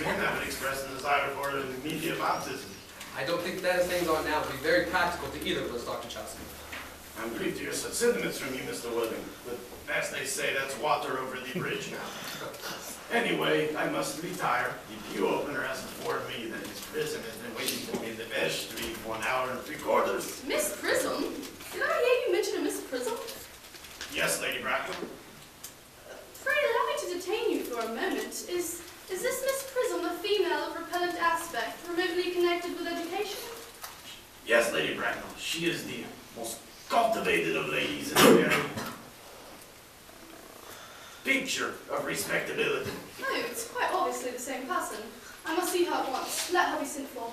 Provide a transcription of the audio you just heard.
men have expressed a desire for an immediate baptism. I don't think that as things are now would be very practical to either of us, Dr. Chasuble. I'm grieved to hear such sentiments from you, Mr. Worthing, but as they say, that's water over the bridge now. Anyway, I must retire. The pew opener has informed me that Miss Prism has been waiting for me in the vestry for an hour and three quarters. Miss Prism? Did I hear you mention a Miss Prism? Yes, Lady Bracknell? Pray allow me to detain you for a moment. Is is this Miss Yes, Lady Bracknell. She is the most cultivated of ladies and a very picture of respectability. No, it's quite obviously the same person. I must see her at once. Let her be sent for.